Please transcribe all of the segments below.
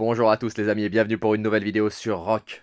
Bonjour à tous les amis et bienvenue pour une nouvelle vidéo sur Rock.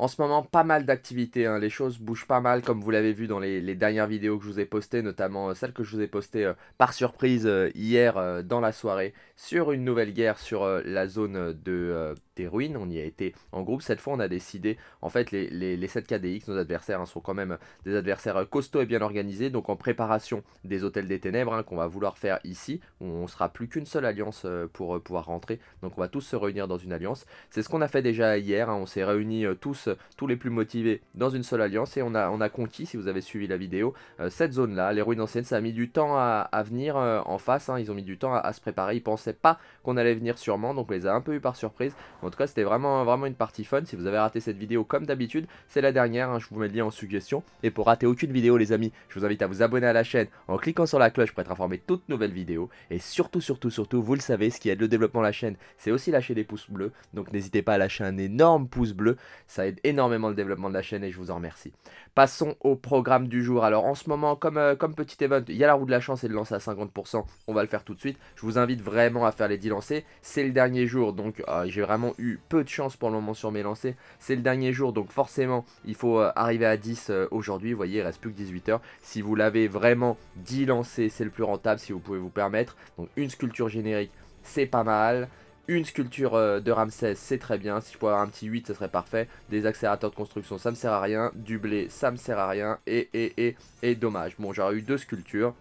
En ce moment, pas mal d'activités, hein. les choses bougent pas mal comme vous l'avez vu dans les, dernières vidéos que je vous ai postées, notamment euh, celle que je vous ai postée euh, par surprise euh, hier dans la soirée sur une nouvelle guerre sur la zone de des. On y a été en groupe. Cette fois, on a décidé, en fait, les, les, 7KDX, nos adversaires, hein, sont quand même des adversaires costauds et bien organisés. Donc en préparation des hôtels des ténèbres hein, qu'on va vouloir faire ici, on sera plus qu'une seule alliance pour pouvoir rentrer. Donc on va tous se réunir dans une alliance. C'est ce qu'on a fait déjà hier. on s'est réunis tous tous les plus motivés dans une seule alliance et on a, on a conquis, si vous avez suivi la vidéo, euh, cette zone-là. Les ruines anciennes, ça a mis du temps à, venir euh, en face, hein. ils ont mis du temps à, se préparer, ils pensaient pas qu'on allait venir sûrement, donc on les a un peu eu par surprise. En tout cas, c'était vraiment, vraiment une partie fun. Si vous avez raté cette vidéo comme d'habitude, c'est la dernière, hein. je vous mets le lien en suggestion. Et pour rater aucune vidéo, les amis, je vous invite à vous abonner à la chaîne en cliquant sur la cloche pour être informé de toutes nouvelles vidéos. Et surtout, surtout, surtout, vous le savez, ce qui aide le développement de la chaîne, c'est aussi lâcher des pouces bleus. Donc n'hésitez pas à lâcher un énorme pouce bleu, ça aide énormément le développement de la chaîne et je vous en remercie. Passons au programme du jour. Alors en ce moment, comme, euh, comme petit event, il y a la roue de la chance et le lancer à 50%. On va le faire tout de suite. Je vous invite vraiment à faire les 10 lancers. C'est le dernier jour, donc euh, j'ai vraiment eu peu de chance pour le moment sur mes lancers. C'est le dernier jour, donc forcément, il faut euh, arriver à 10 aujourd'hui. Vous voyez, il reste plus que 18 heures. Si vous l'avez vraiment 10 lancers, c'est le plus rentable si vous pouvez vous permettre. Donc une sculpture générique, c'est pas mal. Une sculpture euh, de Ramsès, c'est très bien. Si je pouvais avoir un petit 8, ce serait parfait. Des accélérateurs de construction, ça me sert à rien. Du blé, ça me sert à rien. Et, et, et, et dommage. Bon, j'aurais eu deux sculptures.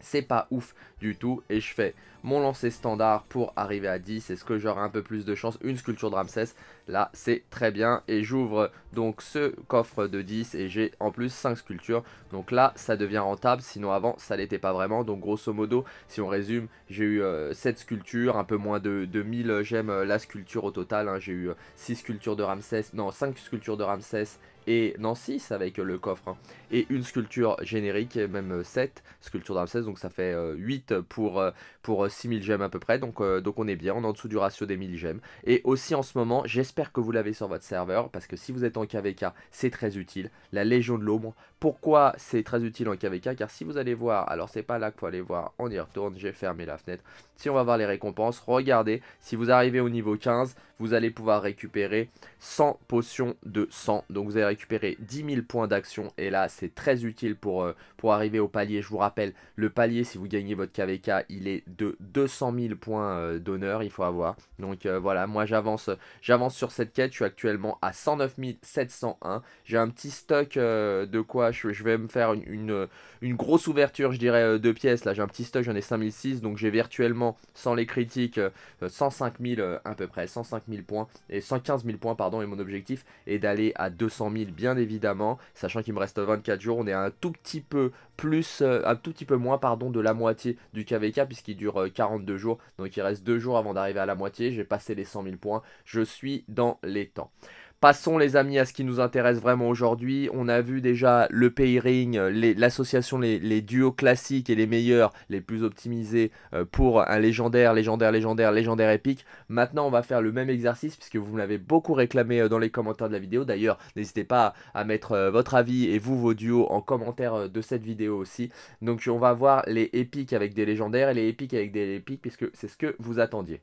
C'est pas ouf du tout. Et je fais mon lancer standard pour arriver à 10. Est-ce que j'aurai un peu plus de chance Une sculpture de Ramsès, là c'est très bien. Et j'ouvre donc ce coffre de 10 et j'ai en plus 5 sculptures. Donc là ça devient rentable, sinon avant ça l'était pas vraiment. Donc grosso modo, si on résume, j'ai eu 7 euh, sculptures, un peu moins de, de 1000 j'aime la sculpture au total. Hein. J'ai eu 6 euh, sculptures de Ramsès, non 5 sculptures de Ramsès et non 6 avec le coffre hein. et une sculpture générique même 7 sculptures d'Amsès donc ça fait 8 euh, pour, euh, pour 6000 gemmes à peu près donc, euh, donc on est bien on est en dessous du ratio des 1000 gemmes et aussi en ce moment j'espère que vous l'avez sur votre serveur parce que si vous êtes en KVK c'est très utile. La Légion de l'Ombre pourquoi c'est très utile en KVK Car si vous allez voir, alors c'est pas là qu'il faut aller voir, on y retourne, j'ai fermé la fenêtre. Si on va voir les récompenses, regardez, si vous arrivez au niveau 15, vous allez pouvoir récupérer 100 potions de sang. Donc vous allez récupérer 10 000 points d'action et là c'est très utile pour, euh, pour arriver au palier. Je vous rappelle, le palier si vous gagnez votre KVK, il est de 200 000 points euh, d'honneur, il faut avoir. Donc euh, voilà, moi j'avance sur cette quête, je suis actuellement à 109 701. J'ai un petit stock de quoi je, vais me faire une, grosse ouverture, je dirais, de pièces. Là, j'ai un petit stock, j'en ai 5006, donc j'ai virtuellement, sans les critiques, 105 euh, 000 euh, à peu près, 105 000 points, et 115 000 points, pardon, et mon objectif est d'aller à 200 000, bien évidemment, sachant qu'il me reste 24 jours, on est un tout petit peu plus, un tout petit peu moins, pardon, de la moitié du KVK, puisqu'il dure 42 jours, donc il reste 2 jours avant d'arriver à la moitié, j'ai passé les 100 000 points, je suis dans les temps. Passons les amis à ce qui nous intéresse vraiment aujourd'hui. On a vu déjà le pairing, l'association, les, duos classiques et les meilleurs, les plus optimisés euh, pour un légendaire, légendaire, légendaire, légendaire épique. Maintenant on va faire le même exercice puisque vous me l'avez beaucoup réclamé euh, dans les commentaires de la vidéo. D'ailleurs n'hésitez pas à mettre euh, votre avis et vous vos duos en commentaire de cette vidéo aussi. Donc on va voir les épiques avec des légendaires et les épiques avec des épiques puisque c'est ce que vous attendiez.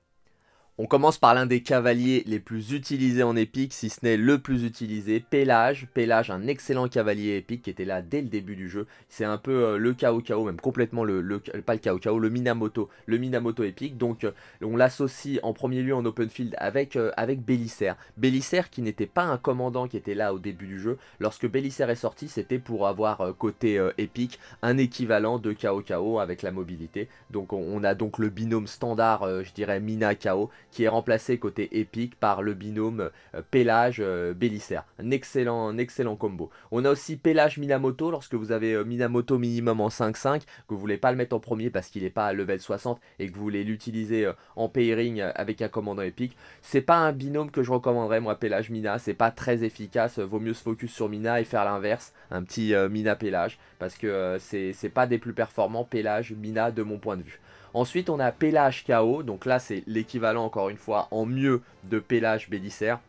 On commence par l'un des cavaliers les plus utilisés en épique, si ce n'est le plus utilisé, Pélage. Pélage, un excellent cavalier épique qui était là dès le début du jeu. C'est un peu euh, le Kao Kao, même complètement le, pas le Kao Kao, le Minamoto, le Minamoto épique. Donc euh, on l'associe en premier lieu en open field avec, euh, avec Bélisaire. Bélisaire qui n'était pas un commandant qui était là au début du jeu. Lorsque Bélisaire est sorti, c'était pour avoir côté épique un équivalent de Kao Kao avec la mobilité. Donc on, on a donc le binôme standard, je dirais Mina Kao qui est remplacé côté épique par le binôme euh, Pélage euh, Bélisaire. Un excellent, un excellent combo. On a aussi Pélage Minamoto lorsque vous avez euh, Minamoto minimum en 5-5, que vous voulez pas le mettre en premier parce qu'il n'est pas à level 60 et que vous voulez l'utiliser en pairing avec un commandant épique. C'est pas un binôme que je recommanderais moi Pélage Mina, c'est pas très efficace, vaut mieux se focus sur Mina et faire l'inverse, un petit Mina Pélage parce que c'est pas des plus performants Pélage Mina de mon point de vue. Ensuite, on a Pélage KO. Donc là, c'est l'équivalent, encore une fois, en mieux de Pélage Bélisaire.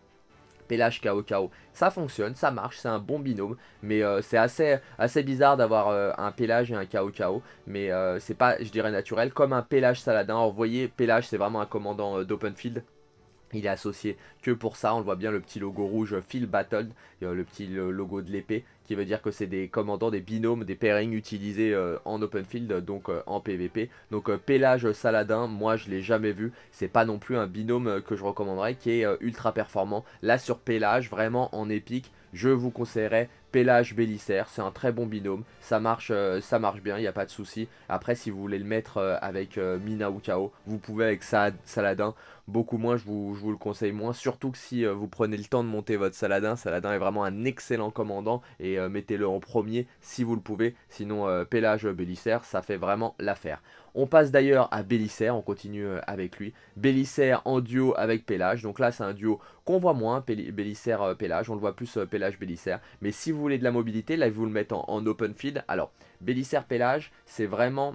Pélage KO KO. Ça fonctionne, ça marche, c'est un bon binôme. Mais euh, c'est assez, bizarre d'avoir euh, un Pélage et un KO KO. Mais euh, c'est pas, je dirais, naturel. Comme un Pélage Saladin. Alors, vous voyez, Pélage, c'est vraiment un commandant d'open field. Il est associé que pour ça, on le voit bien le petit logo rouge Phil Battled, le petit logo de l'épée, qui veut dire que c'est des commandants, des binômes, des pairings utilisés euh, en open field, donc euh, en PvP. Donc euh, Pélage Saladin, moi je l'ai jamais vu, c'est pas non plus un binôme que je recommanderais qui est ultra performant. Là sur Pélage, vraiment en épique, je vous conseillerais Pélage Bélissaire, c'est un très bon binôme, ça marche, ça marche bien, il n'y a pas de souci. Après si vous voulez le mettre avec Mina ou Kao, vous pouvez avec Saladin. Beaucoup moins, je vous, le conseille moins, surtout que si euh, vous prenez le temps de monter votre Saladin, Saladin est vraiment un excellent commandant. Et euh, mettez-le en premier si vous le pouvez, sinon euh, Pélage Bélissaire, ça fait vraiment l'affaire. On passe d'ailleurs à Bélissaire, on continue avec lui. Bélissaire en duo avec Pélage, donc là c'est un duo qu'on voit moins, Bélissaire-Pélage, on le voit plus Pélage-Bélissaire, mais si vous voulez de la mobilité, là vous le mettez en, open field, alors Bélissaire-Pélage, c'est vraiment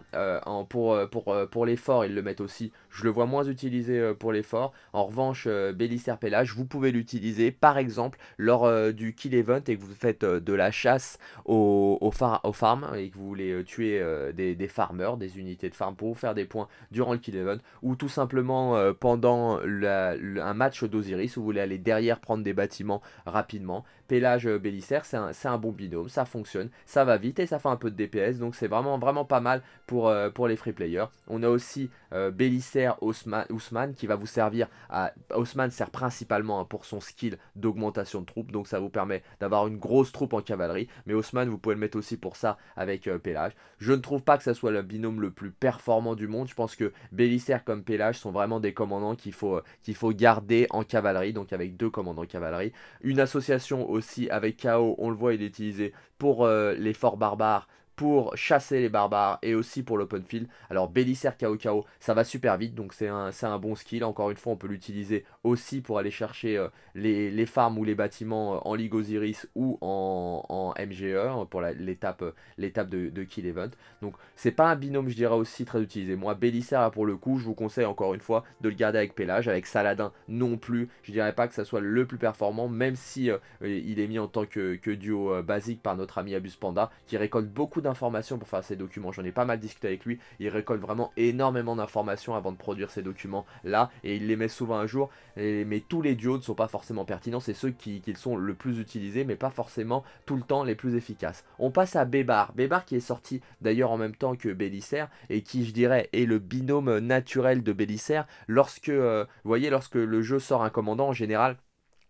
pour, pour, pour l'effort, ils le mettent aussi, je le vois moins utilisé pour les fort. En revanche, euh, Bélissaire Pélage, vous pouvez l'utiliser par exemple lors euh, du kill event et que vous faites euh, de la chasse aux, aux, farms et que vous voulez tuer des, farmers, des unités de farm pour vous faire des points durant le kill event ou tout simplement pendant un match d'Osiris où vous voulez aller derrière prendre des bâtiments rapidement. Pélage Bélissaire, c'est un, bon binôme, ça fonctionne, ça va vite et ça fait un peu de DPS donc c'est vraiment vraiment pas mal pour, pour les free players. On a aussi Bélissaire Ousmane qui va vous servir à... Haussmann sert principalement hein, pour son skill d'augmentation de troupes, donc ça vous permet d'avoir une grosse troupe en cavalerie, mais Haussmann vous pouvez le mettre aussi pour ça avec euh, Pélage. Je ne trouve pas que ça soit le binôme le plus performant du monde, je pense que Bélissaire comme Pélage sont vraiment des commandants qu'il faut, euh, qu'il faut garder en cavalerie, donc avec deux commandants cavalerie. Une association aussi avec KO, on le voit il est utilisé pour euh, les forts barbares, pour chasser les barbares et aussi pour l'open field. Alors Bélissaire KO ça va super vite, donc c'est un, un, bon skill. Encore une fois, on peut l'utiliser aussi pour aller chercher euh, les, les, farms ou les bâtiments euh, en Ligue Osiris ou en, en MGE hein, pour l'étape euh, de, de, kill event. Donc c'est pas un binôme, je dirais aussi très utilisé. Moi, Bélissaire, pour le coup, je vous conseille encore une fois de le garder avec Pélage, avec Saladin non plus. Je dirais pas que ça soit le plus performant, même si il est mis en tant que, duo basique par notre ami Abus Panda, qui récolte beaucoup pour faire ces documents. J'en ai pas mal discuté avec lui. Il récolte vraiment énormément d'informations avant de produire ces documents là et il les met souvent un jour. mais tous les duos ne sont pas forcément pertinents. C'est ceux qui, sont le plus utilisés, mais pas forcément tout le temps les plus efficaces. On passe à Bébar. Bébar qui est sorti d'ailleurs en même temps que Bélissaire et qui, je dirais, est le binôme naturel de Bélissaire. Lorsque, euh, vous voyez, lorsque le jeu sort un commandant en général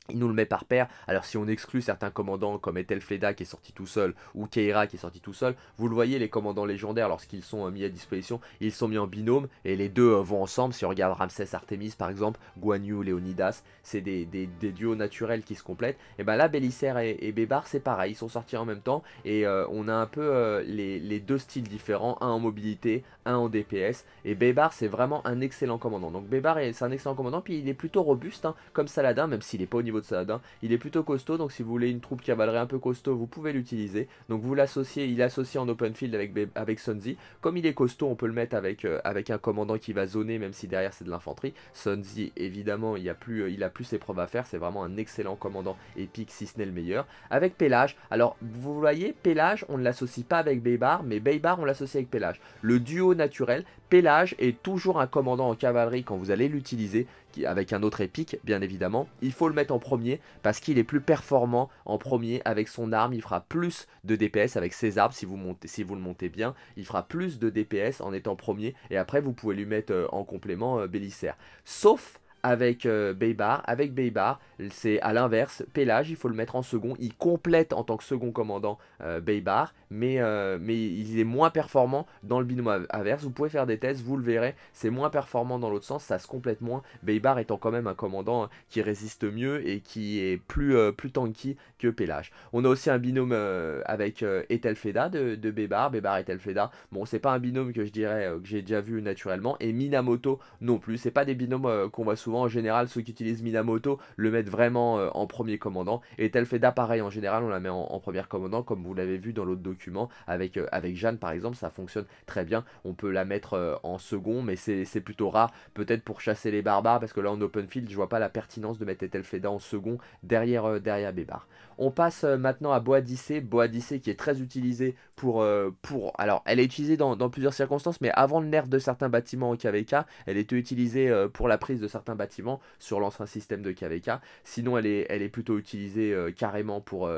il nous le met par paire. Alors si on exclut certains commandants comme Ethelfleda qui est sorti tout seul ou Keira qui est sorti tout seul, vous le voyez les commandants légendaires lorsqu'ils sont euh, mis à disposition, ils sont mis en binôme et les deux euh, vont ensemble. Si on regarde Ramsès Artemis par exemple, Guan Yu, Leonidas, c'est des, duos naturels qui se complètent. Et ben là Bélissaire et, Bébar c'est pareil, ils sont sortis en même temps et euh, on a un peu les, deux styles différents, un en mobilité, un en DPS. Et Bébar c'est vraiment un excellent commandant. Donc Bébar c'est un excellent commandant puis il est plutôt robuste hein, comme Saladin même s'il n'est pas au niveau de Saladin. Il est plutôt costaud, donc si vous voulez une troupe cavalerie un peu costaud, vous pouvez l'utiliser. Donc vous l'associez, il est associé en open field avec, avec Sunzi. Comme il est costaud, on peut le mettre avec, euh, avec un commandant qui va zoner, même si derrière c'est de l'infanterie. Sunzi, évidemment, il a, plus, euh, il a plus ses preuves à faire, c'est vraiment un excellent commandant épique, si ce n'est le meilleur. Avec Pélage, alors vous voyez, Pélage, on ne l'associe pas avec Baybar, mais Baybar, on l'associe avec Pélage. Le duo naturel, Pélage est toujours un commandant en cavalerie quand vous allez l'utiliser avec un autre épique bien évidemment. Il faut le mettre en premier parce qu'il est plus performant en premier avec son arme. Il fera plus de DPS avec ses armes si vous, montez, si vous le montez bien. Il fera plus de DPS en étant premier et après vous pouvez lui mettre euh, en complément euh, Bélissaire. Sauf avec euh. Avec Baybar, c'est à l'inverse. Pélage, il faut le mettre en second. Il complète en tant que second commandant euh, Baybar, mais, euh, mais il est moins performant dans le binôme inverse. Vous pouvez faire des tests, vous le verrez. C'est moins performant dans l'autre sens, ça se complète moins. Baybar étant quand même un commandant qui résiste mieux et qui est plus, plus tanky que Pélage. On a aussi un binôme avec Ethelfeda de, de Baybar. Baybar et Ethelfeda. Bon, c'est pas un binôme que je dirais que j'ai déjà vu naturellement. Et Minamoto non plus. C'est pas des binômes qu'on voit souvent en général, ceux qui utilisent Minamoto le mettent vraiment euh, en premier commandant. Et Telfeda, pareil, en général, on la met en, premier commandant, comme vous l'avez vu dans l'autre document. Avec, euh, avec Jeanne, par exemple, ça fonctionne très bien. On peut la mettre euh, en second, mais c'est plutôt rare. Peut-être pour chasser les barbares, parce que là, en open field, je vois pas la pertinence de mettre Telfeda en second derrière, derrière Bébar. On passe maintenant à Boadicée. Boadicée qui est très utilisé pour, pour... Alors, elle est utilisée dans, plusieurs circonstances, mais avant le nerf de certains bâtiments au KVK, elle était utilisée pour la prise de certains bâtiments bâtiment sur l'ancien système de KVK. Sinon, elle est, plutôt utilisée carrément pour,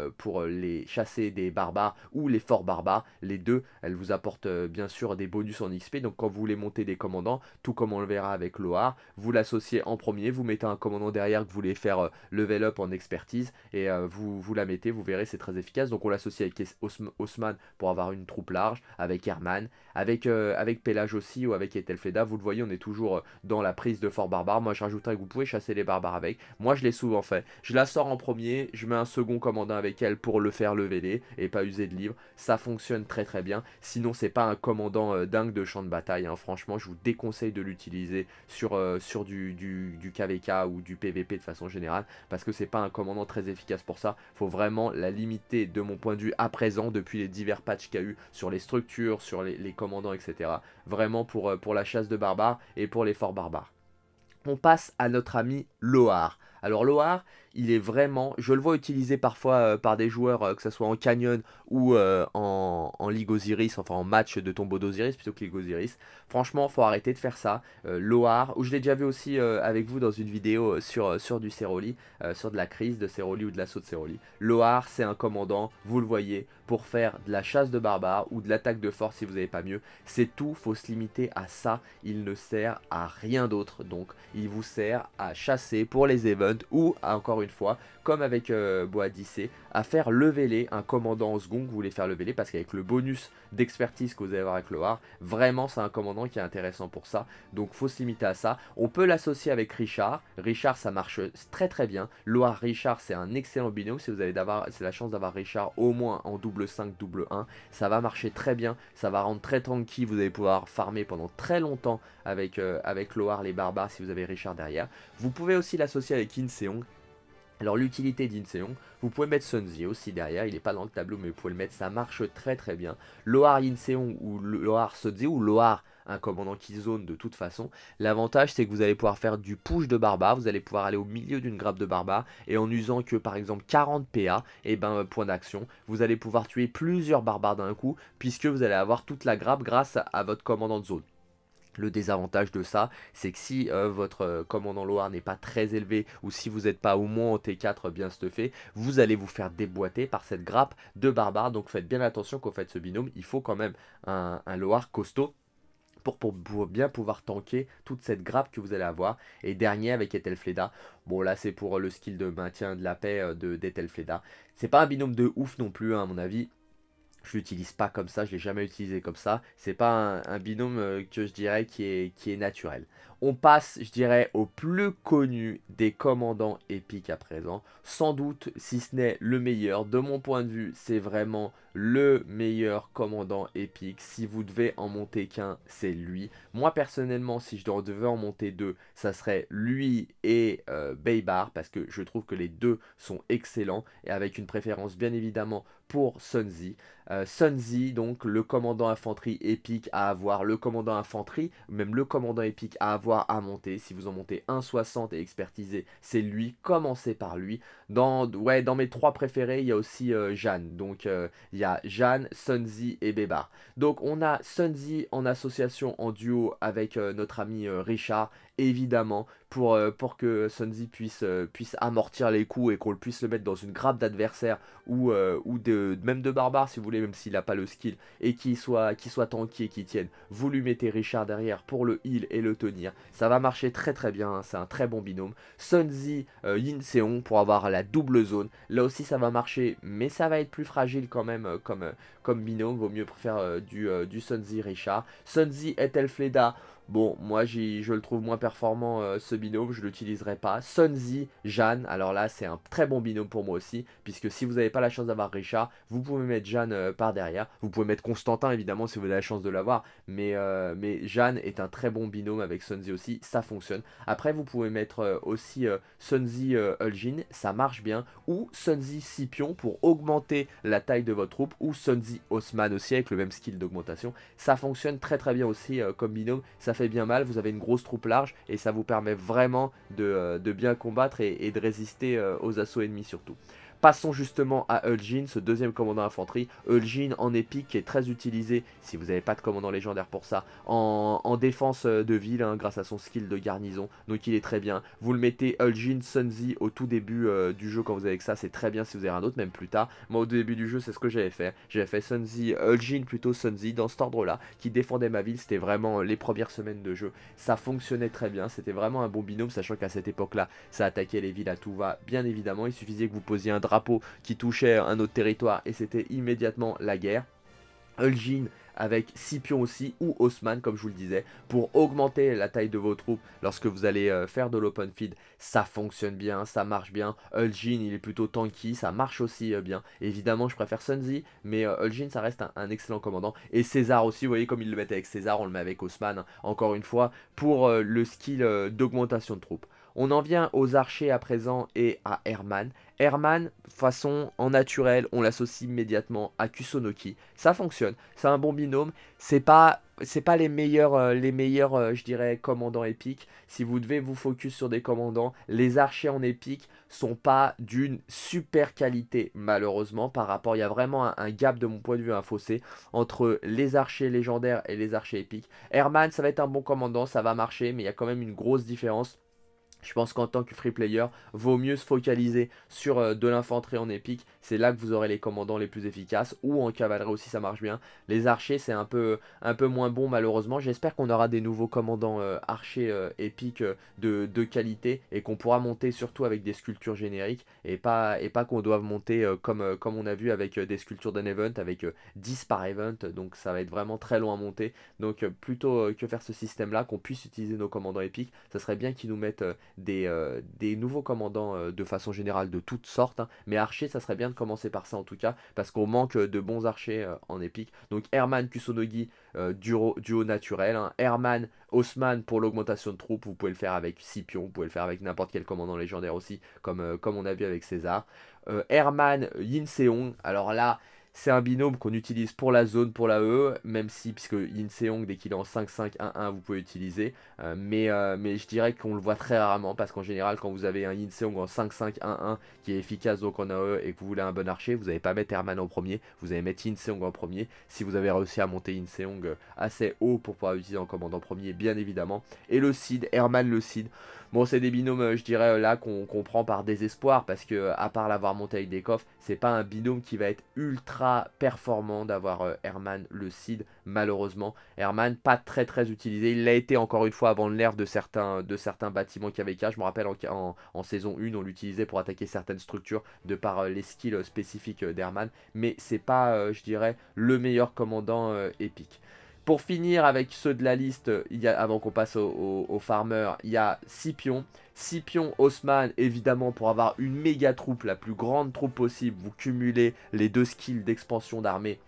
les chasser des barbares ou les forts barbares. Les deux, elle vous apporte bien sûr des bonus en XP. Donc quand vous voulez monter des commandants, tout comme on le verra avec Loar, vous l'associez en premier, vous mettez un commandant derrière que vous voulez faire level up en expertise et vous la mettez, vous verrez c'est très efficace. Donc on l'associe avec Osman pour avoir une troupe large, avec Herman, avec, euh, avec Pelage aussi ou avec Ethelfleda. Vous le voyez, on est toujours euh, dans la prise de Fort Barbare. Moi je rajouterais que vous pouvez chasser les barbares avec. Moi je l'ai souvent fait. Je la sors en premier, je mets un second commandant avec elle pour le faire leveler et pas user de livres. Ça fonctionne très très bien. Sinon c'est pas un commandant euh, dingue de champ de bataille. Hein. Franchement je vous déconseille de l'utiliser sur, sur du, du, du, KVK ou du PVP de façon générale parce que c'est pas un commandant très efficace pour ça. Faut vraiment la limiter de mon point de vue à présent depuis les divers patchs qu'il eu sur les structures, sur les, commandants, etc. Vraiment pour, euh, pour la chasse de barbares et pour les forts barbares. On passe à notre ami Loar. Alors Loar, il est vraiment, je le vois utilisé parfois euh, par des joueurs, euh, que ce soit en Canyon ou euh, en, en, Ligue Osiris, enfin en match de tombeau d'Osiris plutôt que Ligue Osiris. Franchement, faut arrêter de faire ça. Loar, ou je l'ai déjà vu aussi avec vous dans une vidéo sur, sur du Ceroli, sur de la crise de Ceroli ou de l'assaut de Ceroli. Loar, c'est un commandant, vous le voyez, pour faire de la chasse de barbares ou de l'attaque de force si vous n'avez pas mieux. C'est tout, faut se limiter à ça. Il ne sert à rien d'autre. Donc, il vous sert à chasser pour les events ou encore une fois, comme avec euh, à faire leveler un commandant en second vous voulez faire leveler parce qu'avec le bonus d'expertise que vous allez avoir avec Loar, vraiment c'est un commandant qui est intéressant pour ça. Donc faut se limiter à ça. On peut l'associer avec Richard. Richard ça marche très très bien. Loar Richard c'est un excellent binôme. Si vous avez la chance d'avoir Richard au moins en double 5, double 1, ça va marcher très bien. Ça va rendre très tranquille. Vous allez pouvoir farmer pendant très longtemps avec, euh, avec Loar les barbares si vous avez Richard derrière. Vous pouvez aussi l'associer avec Inseong alors l'utilité d'Inseong, vous pouvez mettre Sunzi aussi derrière, il n'est pas dans le tableau mais vous pouvez le mettre, ça marche très très bien. Loar Inseong ou Loar Sunzi ou Loar un commandant qui zone de toute façon. L'avantage c'est que vous allez pouvoir faire du push de barbares, vous allez pouvoir aller au milieu d'une grappe de barbares et en usant que par exemple 40 PA, et ben point d'action, vous allez pouvoir tuer plusieurs barbares d'un coup puisque vous allez avoir toute la grappe grâce à votre commandant de zone. Le désavantage de ça, c'est que si euh, votre euh, commandant Loire n'est pas très élevé ou si vous n'êtes pas au moins en T4 bien stuffé, vous allez vous faire déboîter par cette grappe de barbares. Donc faites bien attention quand vous faites ce binôme, il faut quand même un, un costaud pour, bien pouvoir tanker toute cette grappe que vous allez avoir. Et dernier avec Ethelfleda. Bon là c'est pour le skill de maintien de la paix euh, de d'Ethelfleda. C'est pas un binôme de ouf non plus hein, à mon avis je l'utilise pas comme ça, je l'ai jamais utilisé comme ça. C'est pas un, binôme euh, que je dirais qui est, qui est naturel. On passe, je dirais, au plus connu des commandants épiques à présent. Sans doute, si ce n'est le meilleur, de mon point de vue, c'est vraiment le meilleur commandant épique. Si vous devez en monter qu'un, c'est lui. Moi, personnellement, si je devais en monter deux, ça serait lui et euh, Baybar, parce que je trouve que les deux sont excellents, et avec une préférence bien évidemment pour Sunzi. Euh, Sunzi, donc le commandant infanterie épique à avoir, le commandant infanterie, même le commandant épique à avoir à monter. Si vous en montez 1,60 et expertisé, c'est lui. Commencez par lui. Dans, ouais, dans mes trois préférés, il y a aussi euh, Jeanne. Donc euh, il y a Jeanne, Sunzi et Bébar. Donc on a Sunzi en association, en duo avec euh, notre ami Richard évidemment, pour, euh, que Sunzi puisse, euh, puisse amortir les coups et qu'on puisse le mettre dans une grappe d'adversaires ou, euh, même de barbares si vous voulez, même s'il n'a pas le skill, et qu'il soit, qu soit tanky et qu'il tienne. Vous lui mettez Richard derrière pour le heal et le tenir. Ça va marcher très très bien, hein, c'est un très bon binôme. Sunzi, Yin Seong pour avoir la double zone. Là aussi ça va marcher, mais ça va être plus fragile quand même comme, comme binôme. Vaut mieux faire du, du Sunzi Richard. Sunzi et Elfleda. Bon, moi je le trouve moins performant euh, ce binôme, je ne l'utiliserai pas. Sunzi, Jeanne, alors là c'est un très bon binôme pour moi aussi, puisque si vous n'avez pas la chance d'avoir Richard, vous pouvez mettre Jeanne euh, par derrière. Vous pouvez mettre Constantin évidemment si vous avez la chance de l'avoir, mais, euh, Jeanne est un très bon binôme avec Sunzi aussi, ça fonctionne. Après vous pouvez mettre aussi Sunzi Ulgin, ça marche bien, ou Sunzi Scipion pour augmenter la taille de votre troupe, ou Sunzi Osman aussi avec le même skill d'augmentation. Ça fonctionne très très bien aussi comme binôme, fait bien mal, vous avez une grosse troupe large et ça vous permet vraiment de, euh, bien combattre et, de résister euh, aux assauts ennemis surtout. Passons justement à Eul'jin, ce deuxième commandant infanterie. Eul'jin en épique qui est très utilisé, si vous n'avez pas de commandant légendaire pour ça, en, défense de ville hein, grâce à son skill de garnison. Donc il est très bien. Vous le mettez Eul'jin, Sunzi au tout début euh, du jeu quand vous avez que ça, c'est très bien si vous avez un autre, même plus tard. Moi au début du jeu c'est ce que j'avais fait. J'avais fait Sunzi, Eul'jin plutôt Sunzi dans cet ordre là, qui défendait ma ville. C'était vraiment les premières semaines de jeu. Ça fonctionnait très bien, c'était vraiment un bon binôme, sachant qu'à cette époque là, ça attaquait les villes à tout va. Bien évidemment, il suffisait que vous posiez un drapeau qui touchait un autre territoire et c'était immédiatement la guerre. Eul'jin avec Scipion aussi ou Haussmann comme je vous le disais pour augmenter la taille de vos troupes lorsque vous allez euh, faire de l'open feed. Ça fonctionne bien ça marche bien. Eul'jin il est plutôt tanky ça marche aussi euh, bien. Évidemment je préfère Sunzi mais euh, Eul'jin ça reste un, excellent commandant. Et César aussi vous voyez comme il le met avec César on le met avec Haussmann encore une fois pour le skill d'augmentation de troupes on en vient aux archers à présent et à Herman. Herman, façon en naturel, on l'associe immédiatement à Kusonoki. Ça fonctionne, c'est un bon binôme. C'est pas c'est pas les meilleurs, euh, les meilleurs euh, je dirais, commandants épiques. Si vous devez vous focus sur des commandants, les archers en épique sont pas d'une super qualité, malheureusement, par rapport. Il y a vraiment un, un, gap, de mon point de vue, un fossé entre les archers légendaires et les archers épiques. Herman, ça va être un bon commandant, ça va marcher, mais il y a quand même une grosse différence je pense qu'en tant que free player, vaut mieux se focaliser sur euh, de l'infanterie en épique. C'est là que vous aurez les commandants les plus efficaces. Ou en cavalerie aussi, ça marche bien. Les archers, c'est un peu, un peu moins bon malheureusement. J'espère qu'on aura des nouveaux commandants euh, archers euh, épiques de, qualité. Et qu'on pourra monter surtout avec des sculptures génériques. Et pas, et pas qu'on doive monter comme, comme on a vu avec des sculptures d'un event. Avec 10 par event. Donc ça va être vraiment très long à monter. Donc plutôt que faire ce système là, qu'on puisse utiliser nos commandants épiques. Ça serait bien qu'ils nous mettent euh, des, nouveaux commandants euh, de façon générale de toutes sortes. Hein. Mais archer, ça serait bien de commencer par ça en tout cas, parce qu'on manque de bons archers euh, en épique. Donc Herman Kusonogi, duo, duo naturel. Hein. Herman Haussmann pour l'augmentation de troupes, vous pouvez le faire avec Scipion, vous pouvez le faire avec n'importe quel commandant légendaire aussi, comme, comme on a vu avec César. Herman Yin Seong, alors là, c'est un binôme qu'on utilise pour la zone, pour la E, même si, puisque Yin Seong, dès qu'il est en 5-5-1-1, vous pouvez utiliser. Euh, mais, euh, mais je dirais qu'on le voit très rarement, parce qu'en général, quand vous avez un Yin Seong en 5-5-1-1 qui est efficace donc en AE et que vous voulez un bon archer, vous n'allez pas mettre Herman en premier, vous allez mettre Yin Seong en premier. Si vous avez réussi à monter Yin Seong euh, assez haut pour pouvoir utiliser en commandant premier, bien évidemment. Et le Cid, Herman le Cid. Bon, c'est des binômes, je dirais, là, qu'on prend par désespoir, parce que, à part l'avoir monté avec des coffres, c'est pas un binôme qui va être ultra performant d'avoir euh, Herman le Cid, malheureusement. Herman, pas très très utilisé, il l'a été encore une fois avant le nerf de certains, de certains bâtiments KVK, je me rappelle en, saison 1, on l'utilisait pour attaquer certaines structures, de par euh, les skills spécifiques euh, d'Herman, mais c'est pas, je dirais, le meilleur commandant épique. Pour finir avec ceux de la liste, avant qu'on passe aux au, farmers, il y a Scipion. Scipion, Haussmann, évidemment, pour avoir une méga troupe, la plus grande troupe possible, vous cumulez les deux skills d'expansion d'armée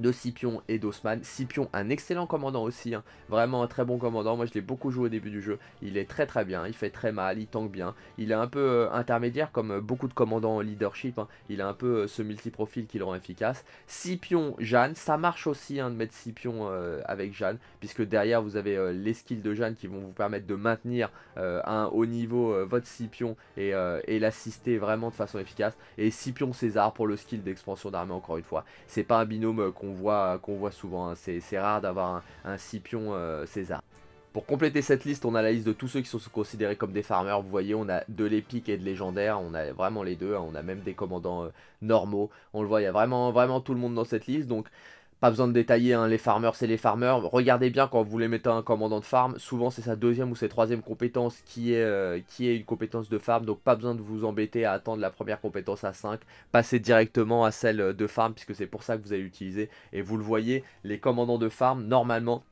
de Scipion et d'Osman. Scipion, un excellent commandant aussi, hein. vraiment un très bon commandant. Moi je l'ai beaucoup joué au début du jeu. Il est très très bien, il fait très mal, il tank bien. Il est un peu euh, intermédiaire comme euh, beaucoup de commandants en leadership. Hein. Il a un peu euh, ce multi-profil qui le rend efficace. Scipion, Jeanne, ça marche aussi hein, de mettre Scipion avec Jeanne, puisque derrière vous avez les skills de Jeanne qui vont vous permettre de maintenir un haut niveau votre Scipion et, et l'assister vraiment de façon efficace. Et Scipion César pour le skill d'expansion d'armée encore une fois. C'est pas un binôme qu'on voit, qu'on voit souvent. Hein. C'est rare d'avoir un, Scipion euh, César. Pour compléter cette liste, on a la liste de tous ceux qui sont considérés comme des farmers. Vous voyez, on a de l'épique et de légendaire. On a vraiment les deux. Hein. On a même des commandants euh, normaux. On le voit, il y a vraiment, vraiment tout le monde dans cette liste. Donc, pas besoin de détailler, hein, les farmers c'est les farmers. Regardez bien quand vous voulez mettre un commandant de farm, souvent c'est sa deuxième ou sa troisième compétence qui est, euh, qui est une compétence de farm. Donc pas besoin de vous embêter à attendre la première compétence à 5. Passez directement à celle de farm puisque c'est pour ça que vous allez l'utiliser. Et vous le voyez, les commandants de farm, normalement,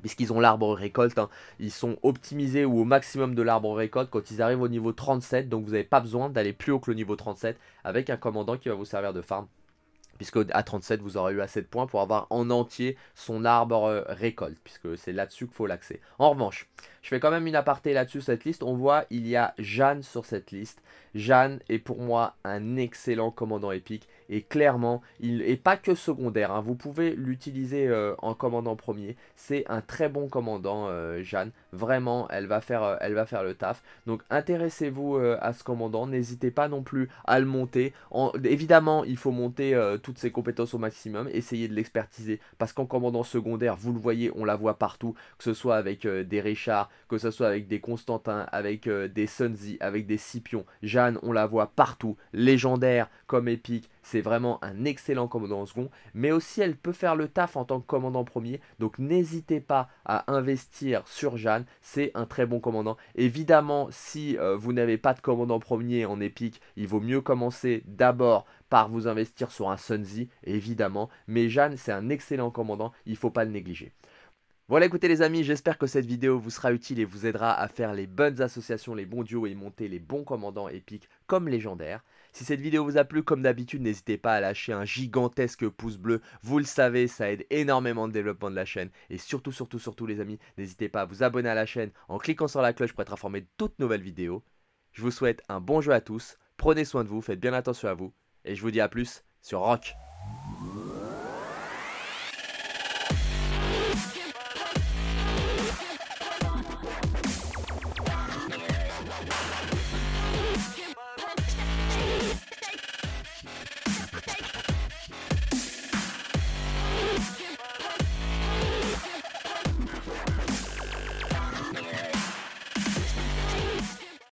puisqu'ils ont l'arbre récolte, hein, ils sont optimisés ou au maximum de l'arbre récolte quand ils arrivent au niveau 37, donc vous n'avez pas besoin d'aller plus haut que le niveau 37 avec un commandant qui va vous servir de farm puisque à 37 vous aurez eu assez de points pour avoir en entier son arbre euh, récolte, puisque c'est là-dessus qu'il faut l'accès. En revanche, Je fais quand même une aparté là-dessus, cette liste. On voit, il y a Jeanne sur cette liste. Jeanne est pour moi un excellent commandant épique et clairement, il n'est pas que secondaire. Hein. Vous pouvez l'utiliser euh, en commandant premier. C'est un très bon commandant, euh, Jeanne. Vraiment, elle va faire, euh, elle va faire le taf. Donc intéressez-vous à ce commandant. N'hésitez pas non plus à le monter. évidemment, il faut monter toutes ses compétences au maximum. Essayez de l'expertiser parce qu'en commandant secondaire, vous le voyez, on la voit partout. Que ce soit avec des Richard, que ce soit avec des Constantin, avec des Sunzi, avec des Scipion. Jeanne, on la voit partout. Légendaire comme épique c'est vraiment un excellent commandant second, mais aussi elle peut faire le taf en tant que commandant premier, donc n'hésitez pas à investir sur Jeanne, c'est un très bon commandant. Évidemment, si euh, vous n'avez pas de commandant premier en épique, il vaut mieux commencer d'abord par vous investir sur un Sunzi, évidemment, mais Jeanne c'est un excellent commandant, il ne faut pas le négliger. Voilà écoutez les amis, j'espère que cette vidéo vous sera utile et vous aidera à faire les bonnes associations, les bons duos et monter les bons commandants épiques comme légendaires. Si cette vidéo vous a plu, comme d'habitude, n'hésitez pas à lâcher un gigantesque pouce bleu. Vous le savez, ça aide énormément le développement de la chaîne. Et surtout, surtout, surtout les amis, n'hésitez pas à vous abonner à la chaîne en cliquant sur la cloche pour être informé de toutes nouvelles vidéos. Je vous souhaite un bon jeu à tous, prenez soin de vous, faites bien attention à vous, et je vous dis à plus sur Rock.